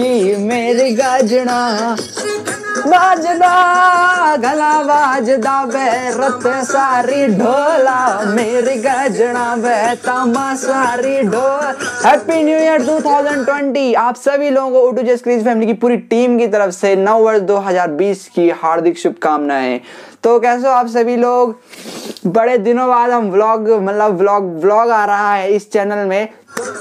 की मेरी गजना बाजदा, गला बाजदा, बैरत सारी ढोला। मेरी गजना बहता सारी ढोल। हैप्पी न्यू ईयर 2020 आप सभी लोगों को ओटू जेस क्रीज फैमिली की पूरी टीम की तरफ़ से नव वर्ष 2020 की हार्दिक शुभकामनाएँ। तो कैसे हो आप सभी लोग? बड़े दिनों बाद हम व्लॉग मतलब व्लॉग व्लॉग आ रहा है इस चैनल में।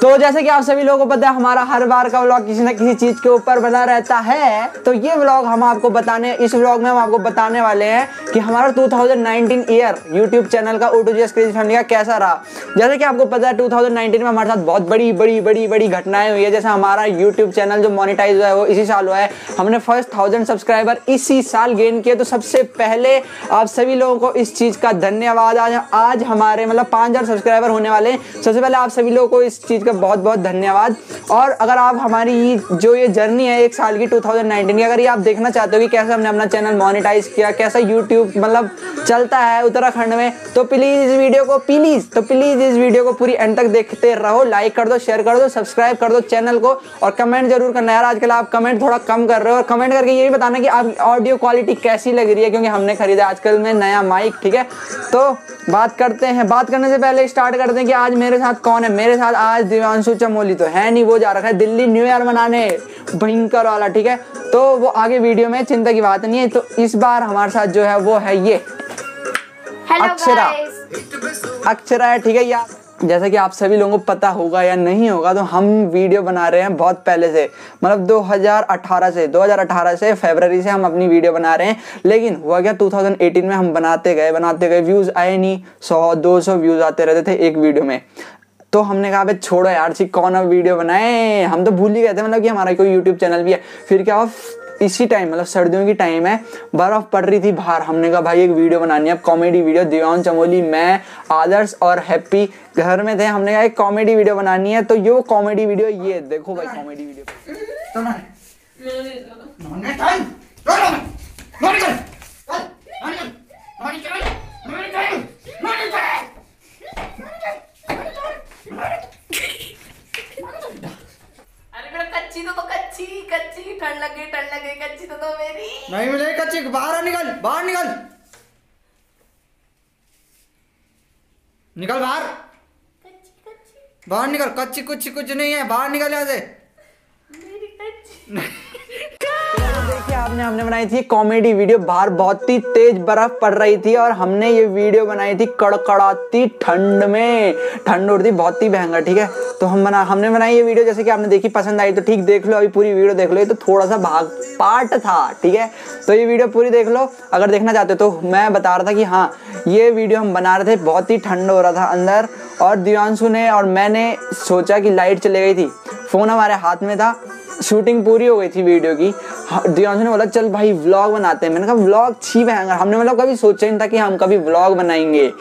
तो जैसे कि आप सभी लोगों को पता है, हमारा हर बार का व्लॉग किसी ना किसी चीज़ के ऊपर बना रहता है। तो ये व्लॉग हम आपको बताने, इस व्लॉग में हम आपको बताने वाले हैं कि हमारा 2019 ईयर यूट्यूब चैनल का ओ टू जी फैमिली का कैसा रहा। जैसे कि आपको पता है 2019 में हमारे साथ बहुत बड़ी बड़ी बड़ी बड़ी घटनाएँ हुई है। जैसे हमारा यूट्यूब चैनल जो मोनिटाइज हुआ है, वो इसी साल हुआ है। हमने फ़र्स्ट थाउज़ेंड सब्सक्राइबर इसी साल गेन किए। तो सबसे पहले आप सभी लोगों को इस चीज़ का धन्यवाद। आज आज हमारे मतलब पाँच सब्सक्राइबर होने वाले हैं। सबसे पहले आप सभी लोगों को इस चीज़ का बहुत बहुत धन्यवाद। और अगर आप हमारी जो ये जर्नी है एक साल की 2019 की, अगर ये आप देखना चाहते हो कि कैसे हमने अपना चैनल मोनिटाइज किया, कैसा यूट्यूब मतलब चलता है उत्तराखंड में तो प्लीज़ इस वीडियो को प्लीज़ तो प्लीज़ इस वीडियो को पूरी एंड तक देखते रहो लाइक कर दो शेयर कर दो सब्सक्राइब कर दो चैनल को, और कमेंट ज़रूर करना यार, आजकल आप कमेंट थोड़ा कम कर रहे हो, और कमेंट करके ये भी बताना कि आप ऑडियो क्वालिटी कैसी लग रही है, क्योंकि हमने खरीदा आजकल में नया माइक ठीक है? तो बात करते हैं, बात करने से पहले स्टार्ट करते हैं कि आज मेरे साथ कौन है? मेरे साथ आज दिव्यांशु चमोली तो है नहीं वो जा रखा है दिल्ली न्यू ईयर मनाने। भयंकर वाला ठीक है? तो वो आगे वीडियो में चिंता की बात नहीं है तो इस बार हमारे साथ जो है वो है ये। अक्षरा। अक्षरा है ठीक है यार जैसा कि आप सभी लोगों को पता होगा या नहीं होगा तो हम वीडियो बना रहे हैं बहुत पहले से मतलब 2018 से 2018 से फरवरी से हम अपनी वीडियो बना रहे हैं। लेकिन हुआ क्या 2018 में हम बनाते गए बनाते गए व्यूज़ आए नहीं 100 200 व्यूज़ आते रहते थे एक वीडियो में। तो हमने कहा भाई छोड़ो यार सी कौन अब वीडियो बनाए हम तो भूल ही गए थे मतलब कि हमारा कोई यूट्यूब चैनल भी है फिर क्या हुआ इसी टाइम मतलब सर्दियों की टाइम है बर्फ़ पड़ रही थी बाहर हमने कहा भाई एक वीडियो बनानी है कॉमेडी वीडियो दिव्यांग चमोली मैं आदर्श और हैप्पी घर में थे हमने कहा एक कॉमेडी वीडियो बनानी है तो ये कॉमेडी वीडियो ये देखो भाई कॉमेडी वीडियो कच्ची तो तो कच्ची कच्ची ठंड लगे ठंड लगे कच्ची तो तो मेरी। नहीं मिले कच्ची बाहर निकल बाहर निकल। निकल बाहर। कच्ची कच्ची। बाहर निकल कच्ची कुछ कुछ नहीं है बाहर निकल यहाँ से। आपने हमने बनाई थी कॉमेडी वीडियो बाहर बहुत ही तेज बर्फ़ पड़ रही थी और हमने ये वीडियो बनाई थी कड़कड़ाती ठंड में। ठंड उड़ती बहुत ही भयंकर, ठीक है? तो हम बना, हमने बनाई ये वीडियो जैसे कि आपने देखी, पसंद आई तो ठीक, देख लो, अभी पूरी वीडियो देख लो। ये तो थोड़ा सा भाग पार्ट था, ठीक है? तो ये वीडियो पूरी देख लो। अगर देखना चाहते हो तो मैं बता रहा था कि हाँ ये वीडियो हम बना रहे थे, बहुत ही ठंड हो रहा था अंदर। और दिव्यांशु ने और मैंने सोचा कि लाइट चले गई थी। फ़ोन हमारे हाथ में था शूटिंग पूरी हो गई थी वीडियो की। दियांशु ने बोला, चल भाई व्लॉग बनाते हैं। मैंने कहा व्लॉग छी भयंकर हमने मतलब कभी सोचा नहीं था कि हम कभी व्लॉग बनाएँगे।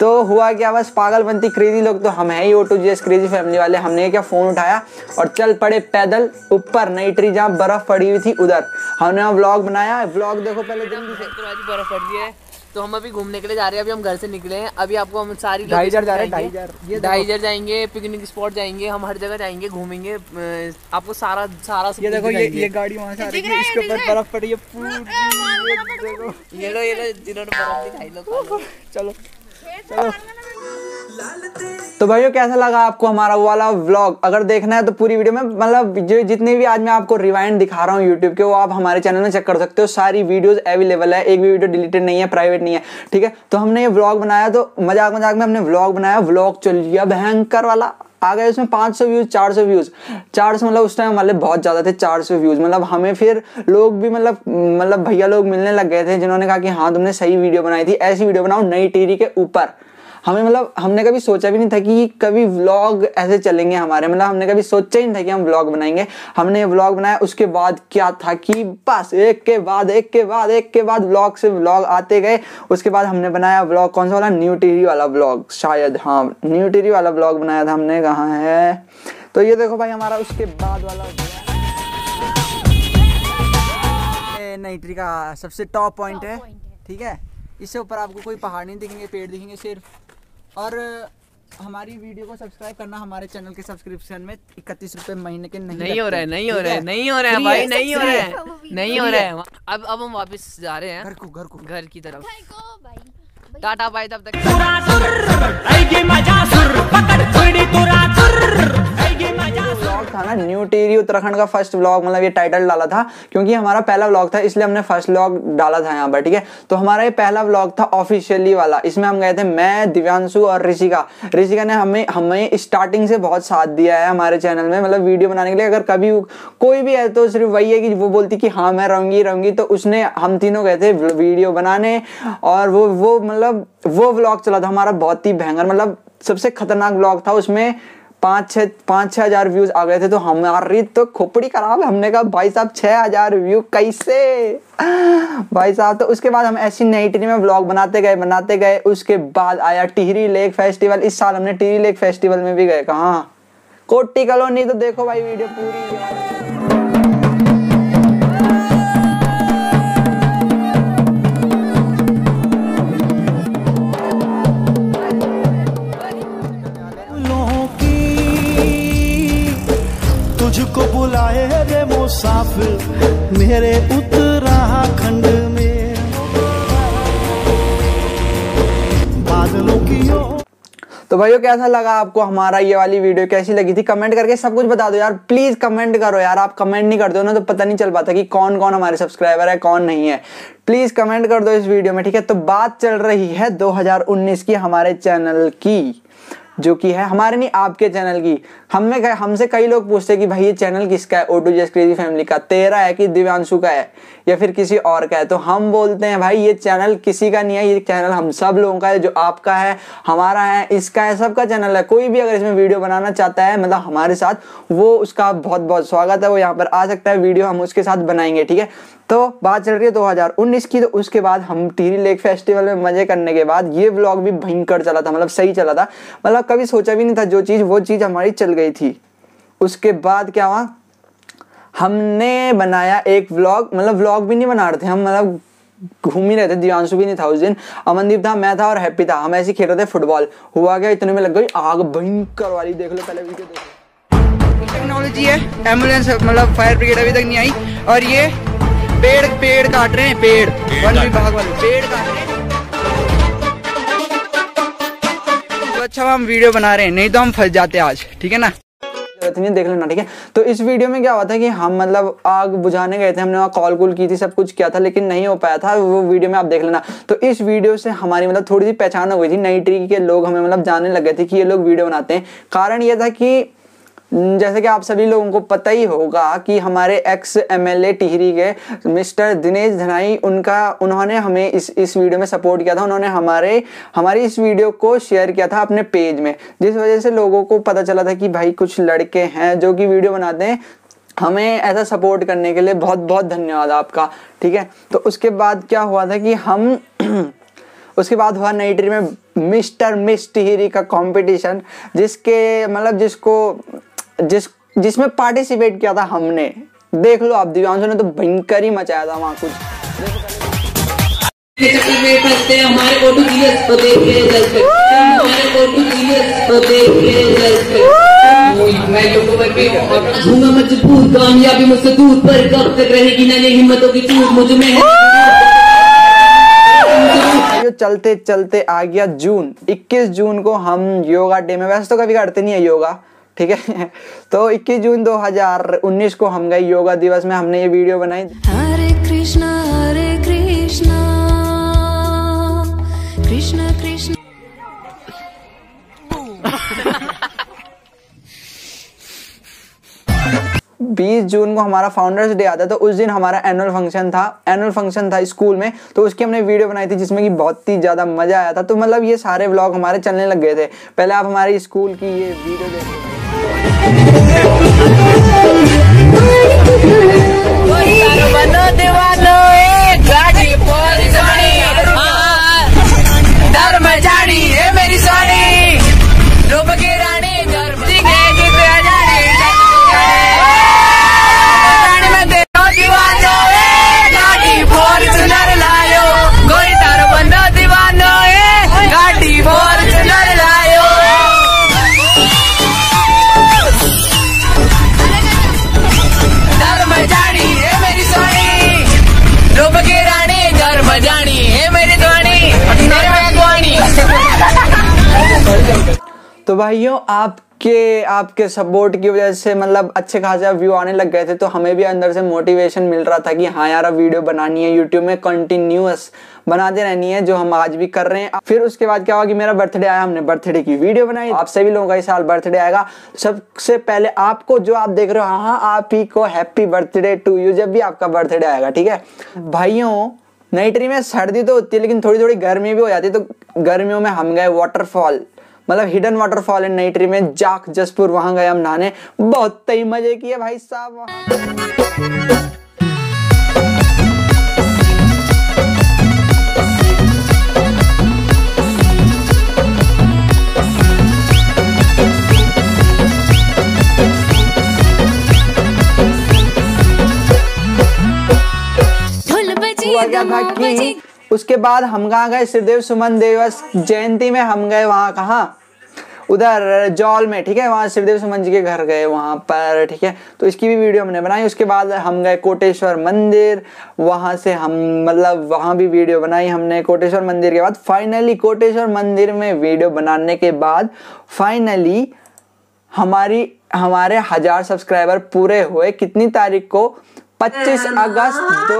तो हुआ क्या, बस पागलपंती क्रेजी लोग तो हम है ही O two G crazy family वाले। हमने क्या फ़ोन उठाया और चल पड़े पैदल ऊपर नई ट्री जहाँ बर्फ़ पड़ी हुई थी उधर। हमने वहाँ व्लॉग बनाया। व्लॉग देखो पहले जल्दी से। तो बर्फ़ पड़ रही है। तो हम अभी घूमने के लिए जा रहे हैं अभी हम घर से निकले हैं। अभी आपको हम सारी ढाई हज़ार जा रहे हैं, ढाई हज़ार। ढाई हज़ार जाएँगे पिकनिक स्पॉट जाएँगे हम हर जगह जाएँगे घूमेंगे आपको सारा सारा ये देखो ये ये गाड़ी वहाँ से आ रही है इसके ऊपर बर्फ़ पड़ी है पूरी ये लो ये लो जिन्होंने बर्फ़ दिखाई लो चलो। चलो। तो भाइयों, कैसा लगा आपको हमारा वो वाला व्लॉग अगर देखना है तो पूरी वीडियो में मतलब जो जितने भी आज मैं आपको रिवाइंड दिखा रहा हूँ यूट्यूब के, वो आप हमारे चैनल में चेक कर सकते हो। सारी वीडियोस अवेलेबल है, एक भी वीडियो डिलीटेड नहीं है प्राइवेट नहीं है, ठीक है? तो हमने ये व्लॉग बनाया तो मज़ाक मज़ाक में हमने व्लॉग बनाया। व्लॉग चल गया भयंकर वाला। आ गए उसमें 500 व्यूज़ 400 व्यूज़ 400 मतलब उस टाइम हमारे बहुत ज़्यादा थे 400 व्यूज़ मतलब हमें फिर लोग भी मतलब मतलब भैया लोग मिलने लग गए थे, जिन्होंने कहा कि हाँ तुमने सही वीडियो बनाई थी, ऐसी वीडियो बनाओ नई टीवी के ऊपर। हमें मतलब हमने कभी सोचा भी नहीं था कि कभी व्लॉग ऐसे चलेंगे हमारे। मतलब हमने कभी सोचा ही नहीं था कि हम व्लॉग बनाएँगे। हमने व्लॉग बनाया उसके बाद क्या था कि बस एक के बाद एक के बाद एक के बाद व्लॉग से व्लॉग आते गए। उसके बाद हमने बनाया व्लॉग कौन सा वाला? न्यू टीवी वाला व्लॉग शायद हाँ न्यू टीवी वाला व्लॉग बनाया था हमने कहाँ है? तो ये देखो भाई हमारा उसके बाद वाला नई ट्री का सबसे टॉप पॉइंट है। ठीक है? इससे ऊपर आपको कोई पहाड़ नहीं दिखेंगे पेड़ दिखेंगे सिर्फ़ और हमारी वीडियो को सब्सक्राइब करना हमारे चैनल के सब्सक्रिप्शन में इकतीस रुपए महीने के नहीं नहीं हो रहे है नहीं हो रहे है? नहीं हो रहा है भाई नहीं हो रहा हैं। नहीं हो रहा है। अब अब हम वापस जा रहे हैं। घर को घर को। घर की तरफ़। टाटा बाय तब तक। था ना न्यू टिहरी उत्तराखंड का फ़र्स्ट व्लॉग मतलब ये टाइटल डाला था, क्योंकि हमारा पहला व्लॉग था, इसलिए हमने फ़र्स्ट व्लॉग डाला था यहाँ पर, ठीक है? तो हमारा ये पहला व्लॉग था ऑफिशियली वाला, इसमें हम गए थे, मैं, दिव्यांशु और ऋषिका। ऋषिका ने हमें हमें स्टार्टिंग से बहुत साथ दिया है हमारे चैनल में मतलब वीडियो बनाने के लिए, अगर कभी कोई भी है तो सिर्फ़ वही है कि वो बोलती कि हाँ मैं रहूँगी रहूँगी तो उसने, हम तीनों गए थे वीडियो बनाने, और वो वो मतलब वो व्लॉग चला था हमारा बहुत ही भयंकर मतलब सबसे खतरनाक व्लॉग था उसमें पाँच छः पाँच छः हज़ार व्यूज़ आ गए थे तो हमारी तो खोपड़ी खराब है। हमने कहा, भाई साहब छः हज़ार व्यू कैसे? भाई साहब तो उसके बाद हम ऐसी नई टी में ब्लॉग बनाते गए बनाते गए। उसके बाद आया टिहरी लेक फेस्टिवल इस साल हमने टिहरी लेक फेस्टिवल में भी गए। कहाँ? कोटी कॉलोनी तो देखो भाई, वीडियो पूरी तुझको बुलाए रे मुसाफिर, मेरे उत्तराखंड में। बादलों की ओर। तो भाइयों, कैसा लगा आपको हमारा ये वाली वीडियो? कैसी लगी थी? कमेंट करके सब कुछ बता दो यार। प्लीज़ कमेंट करो यार। आप कमेंट नहीं करते हो ना तो पता नहीं चल पाता कि कौन कौन हमारे सब्सक्राइबर है, कौन नहीं है। प्लीज़ कमेंट कर दो इस वीडियो में, ठीक है? तो बात चल रही है 2019 की हमारे चैनल की। जो कि है, हमारे नहीं, आपके चैनल की। हमें हमसे कई लोग पूछते हैं कि भाई, ये चैनल किसका है? ओटू जस क्रेजी फैमिली का। तेरा है कि दिव्यांशु का है? या फिर किसी और का है? तो हम बोलते हैं, भाई, ये चैनल किसी का नहीं है। ये चैनल हम सब लोगों का है, जो आपका है, हमारा है, इसका है, सबका चैनल है। कोई भी अगर इसमें वीडियो बनाना चाहता है मतलब हमारे साथ, वो उसका बहुत बहुत स्वागत है। वो यहाँ पर आ सकता है वीडियो हम उसके साथ बनाएँगे, ठीक है? तो बात चल रही है 2019 की तो उसके बाद हम टीरी लेक फेस्टिवल में मज़े करने के बाद, ये ब्लॉग भी भयंकर चला था मतलब सही चला था। मतलब कभी सोचा भी नहीं था जो चीज़ वो चीज़ हमारी चल गई थी। उसके बाद क्या हुआ? हमने बनाया एक व्लॉग मतलब व्लॉग भी नहीं बना रहे थे हम मतलब घूम ही रहे थे दिव्यांशु भी नहीं था उस दिन। अमनदीप था मैं था और हैप्पी था हम ऐसे खेल रहे थे फुटबॉल हुआ क्या? इतने में लग गई आग भयंकर वाली देख लो पहले वीडियो देखो टेक्नोलॉजी है एंबुलेंस मतलब फायर ब्रिगेड अभी तक नहीं आई। और ये पेड़ पेड़ काट रहे हैं पेड़। वन विभाग वाले पेड़ काट रहे हैं। अच्छा हम वीडियो बना रहे हैं, नहीं तो हम फंस जाते आज, ठीक है ना? देख लेना, ठीक है? तो इस वीडियो में क्या हुआ था कि हम मतलब आग बुझाने गए थे, हमने वहाँ कॉल कॉल की थी, सब कुछ किया था, लेकिन नहीं हो पाया था, वो वीडियो में आप देख लेना। तो इस वीडियो से हमारी मतलब थोड़ी सी पहचान हो गई थी, नई ट्री के लोग हमें मतलब जानने लग गए थे कि ये लोग वीडियो बनाते हैं। कारण ये था कि जैसे कि आप सभी लोगों को पता ही होगा कि हमारे एक्स एमएलए टिहरी के मिस्टर दिनेश धनाई, उनका, उन्होंने हमें इस इस वीडियो में सपोर्ट किया था। उन्होंने हमारे, हमारी इस वीडियो को शेयर किया था अपने पेज में, जिस वजह से लोगों को पता चला था कि भाई कुछ लड़के हैं जो कि वीडियो बनाते हैं। हमें ऐसा सपोर्ट करने के लिए बहुत बहुत धन्यवाद आपका, ठीक है? तो उसके बाद क्या हुआ था कि हम, उसके बाद हुआ नई टिहरी में मिस्टर मिस टिहरी का कंपटीशन जिसके मतलब जिसको जिस, जिसमें पार्टिसिपेट किया था हमने। देख लो आप, दिव्यांशु ने तो भयंकर ही मचाया था वहाँ कुछ। कामयाबी मुझसे दूर पर कब तक रहेगी हिम्मतों की चलते चलते आ गया जून। 21 जून को हम योगा डे में, वैसे तो कभी करते नहीं है योगा। ठीक है? तो 21 जून 2019 को हम गए योगा दिवस में हमने ये वीडियो बनाई। हरे कृष्णा हरे कृष्णा। कृष्ण कृष्ण। 20 जून को हमारा फाउंडर्स डे आता है तो उस दिन हमारा एनुअल फ़ंक्शन था। एनुअल फ़ंक्शन था स्कूल में तो उसकी हमने वीडियो बनाई थी जिसमें कि बहुत ही ज़्यादा मज़ा आया था। तो मतलब ये सारे व्लॉग हमारे चलने लग गए थे। पहले आप हमारे स्कूल की ये वीडियो देखिए धर्म तो भाइयों, आपके आपके सपोर्ट की वजह से मतलब अच्छे खासे व्यू आने लग गए थे तो हमें भी अंदर से मोटिवेशन मिल रहा था कि हाँ यार, अब वीडियो बनानी है यूट्यूब में कंटिन्यूस बनाते रहनी है, जो हम आज भी कर रहे हैं। फिर उसके बाद क्या हुआ कि मेरा बर्थडे आया, हमने बर्थडे की वीडियो बनाई। आप सभी लोगों का इस साल बर्थडे आएगा। सबसे पहले आपको जो आप देख रहे हो हाँ आप ही को हैप्पी बर्थडे टू यू जब भी आपका बर्थडे आएगा, ठीक है? भाइयों नई ट्री में सर्दी तो होती है, लेकिन थोड़ी थोड़ी गर्मी भी हो जाती है तो गर्मियों में हम गए वाटरफॉल मतलब हिडन वाटरफॉल इन नई ट्री में जाक जसपुर वहाँ गए हम नहाने। बहुत ही मज़े किए भाई साहब वहाँ। ढोल हुआ क्या था कि? उसके बाद हम कहाँ गए? श्रीदेव सुमन दिवस जयंती में हम गए वहाँ कहाँ? उधर जौल में, ठीक है? वहाँ श्रीदेव सुमन जी के घर गए वहाँ पर, ठीक है? तो इसकी भी वीडियो हमने बनाई। उसके बाद हम गए कोटेश्वर मंदिर। वहाँ से हम मतलब वहाँ भी वीडियो बनाई हमने कोटेश्वर मंदिर के बाद। फाइनली कोटेश्वर मंदिर में वीडियो बनाने के बाद फाइनली हमारी, हमारे हज़ार सब्सक्राइबर पूरे हुए। कितनी तारीख को? 25 अगस्त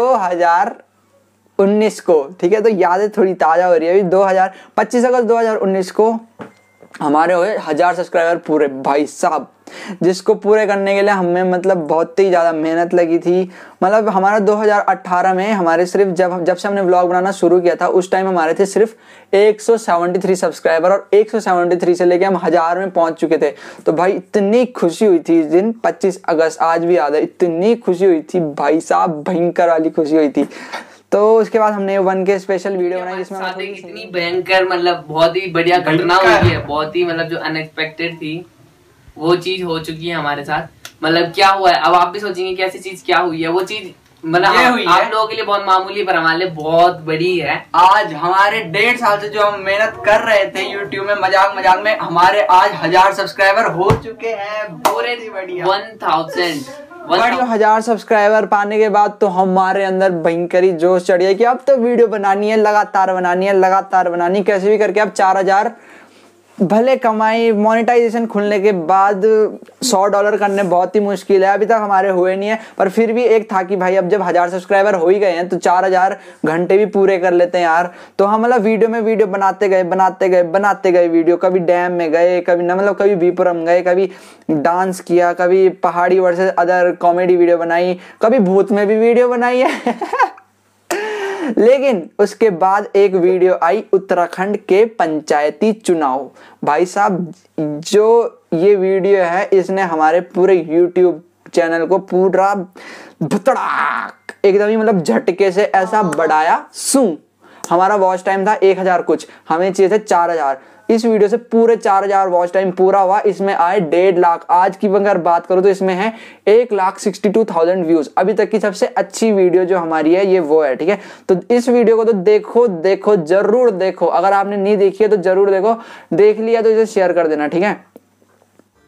2019 को, ठीक है? तो यादें थोड़ी ताज़ा हो रही है अभी 2000 25 अगस्त 2019 को हमारे हुए हज़ार सब्सक्राइबर पूरे भाई साहब, जिसको पूरे करने के लिए हमें मतलब बहुत ही ज़्यादा मेहनत लगी थी। मतलब हमारा 2018 में हमारे सिर्फ़ जब जब से हमने व्लॉग बनाना शुरू किया था, उस टाइम हमारे थे सिर्फ़ 173 सब्सक्राइबर और 173 से लेके हम हज़ार में पहुँच चुके थे। तो भाई इतनी खुशी हुई थी इस दिन 25 अगस्त, आज भी याद है, इतनी खुशी हुई थी, भाई साहब, भयंकर वाली खुशी हुई थी। तो उसके बाद हमने वन के स्पेशल वीडियो बनाई जिसमें सी- इतनी भयंकर मतलब बहुत ही बढ़िया घटना हुई है बहुत ही मतलब जो अनएक्सपेक्टेड थी वो चीज़ हो चुकी है हमारे साथ। मतलब क्या हुआ है? अब आप भी सोचेंगे कि ऐसी चीज़ क्या हुई है? वो चीज़ मतलब हुई आप है। लोगों के लिए बहुत मामूली पर हमारे लिए बहुत बड़ी है। आज हमारे डेढ़ साल से जो हम मेहनत कर रहे थे यूट्यूब में मज़ाक मज़ाक में हमारे आज हज़ार सब्सक्राइबर हो चुके हैं। पूरे वन थाउज़ेंड बड़ी हज़ार सब्सक्राइबर पाने के बाद तो हमारे अंदर भयंकर जोश चढ़ गया कि अब तो वीडियो बनानी है, लगातार बनानी है, लगातार बनानी कैसे भी करके अब चार हज़ार भले कमाई मोनेटाइजेशन खुलने के बाद सौ डॉलर करने बहुत ही मुश्किल है, अभी तक हमारे हुए नहीं है, पर फिर भी एक था कि भाई, अब जब हज़ार सब्सक्राइबर हो ही गए हैं तो चार हज़ार घंटे भी पूरे कर लेते हैं यार। तो हम मतलब वीडियो में वीडियो बनाते गए बनाते गए बनाते गए वीडियो। कभी डैम में गए, कभी ना मतलब कभी बीपुरम गए, कभी डांस किया, कभी पहाड़ी वर्सेस अदर कॉमेडी वीडियो बनाई, कभी भूत में भी वीडियो बनाई है। लेकिन उसके बाद एक वीडियो आई उत्तराखंड के पंचायती चुनाव। भाई साहब, जो ये वीडियो है, इसने हमारे पूरे यूट्यूब चैनल को पूरा भतड़ाक एकदम ही मतलब झटके से ऐसा बढ़ाया। सू हमारा वॉच टाइम था एक हज़ार कुछ, हमें चाहिए थे चार हज़ार। इस वीडियो से पूरे चार हज़ार वॉच टाइम पूरा हुआ। इसमें आए डेढ़ लाख। आज की अगर बात करूँ तो इसमें है एक lakh sixty two thousand views अभी तक की सबसे अच्छी वीडियो जो हमारी है ये वो है ठीक है? तो इस वीडियो को तो देखो देखो ज़रूर देखो। अगर आपने नहीं देखी है तो ज़रूर देखो। देख लिया तो इसे शेयर कर देना ठीक है?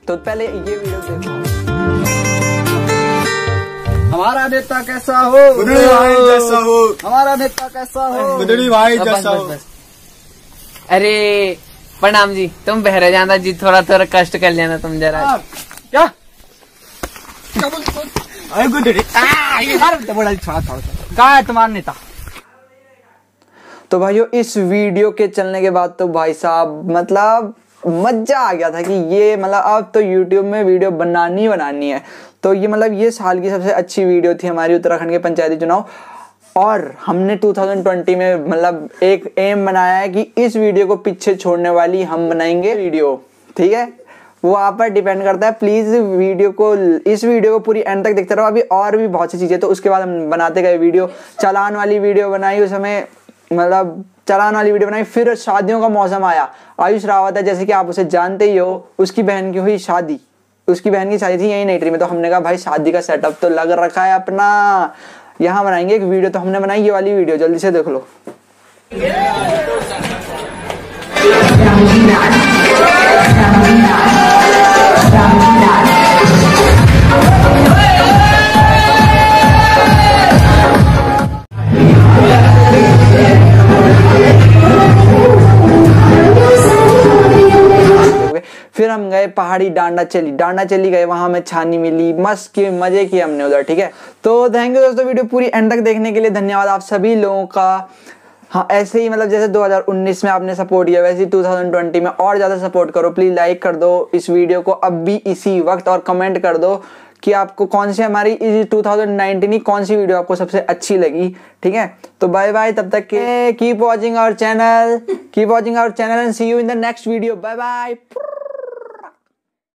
तो पहले ये वीडियो देखो। हमारा नेता कैसा हो? बुदड़ी भाई जैसा हो। हमारा नेता कैसा हो? बुदड़ी भाई जैसा हो। अरे प्रणाम जी तुम बहरे जाना जी थोड़ा थोड़ा कष्ट कर लेना तुम जरा। क्या? कहा है तुम्हारा नेता? तो भाइयों इस वीडियो के चलने के बाद तो भाई साहब मतलब मज़ा आ गया था कि ये मतलब अब तो YouTube में वीडियो बनानी बनानी है। तो ये मतलब ये साल की सबसे अच्छी वीडियो थी हमारी उत्तराखंड के पंचायती चुनाव। और हमने 2020 में मतलब एक एम बनाया है कि इस वीडियो को पीछे छोड़ने वाली हम बनाएँगे वीडियो ठीक है? वो आप पर डिपेंड करता है। प्लीज़ वीडियो को, इस वीडियो को पूरी एंड तक देखते रहो। अभी और भी बहुत सी चीज़ें तो उसके बाद हम बनाते गए वीडियो चलान वाली वीडियो बनाई, उस समय मतलब चलान वाली वीडियो बनाई। फिर शादियों का मौसम आया। आयुष रावत है, जैसे कि आप उसे जानते ही हो, उसकी बहन की हुई शादी। उसकी बहन की शादी थी यही ट्री में तो हमने कहा, भाई, शादी का सेटअप तो लग रखा है अपना। यहाँ बनाएँगे एक वीडियो तो हमने बनाई ये वाली वीडियो, जल्दी से देख लो Yeah! फिर हम गए पहाड़ी डांडा चली। डांडा चली गए वहाँ हमें छानी मिली मस्त की मज़े किए हमने उधर ठीक है? तो थैंक यू दोस्तों वीडियो पूरी एंड तक देखने के लिए धन्यवाद आप सभी लोगों का। हाँ ऐसे ही मतलब जैसे 2019 में आपने सपोर्ट किया वैसे ही 2020 में और ज़्यादा सपोर्ट करो। प्लीज़ लाइक कर दो इस वीडियो को अब भी इसी वक्त और कमेंट कर दो कि आपको कौन सी हमारी इस 2019 की कौन सी वीडियो आपको सबसे अच्छी लगी ठीक है? तो बाय बाय तब तक के keep watching our channel keep watching our channel and see you in the next video bye bye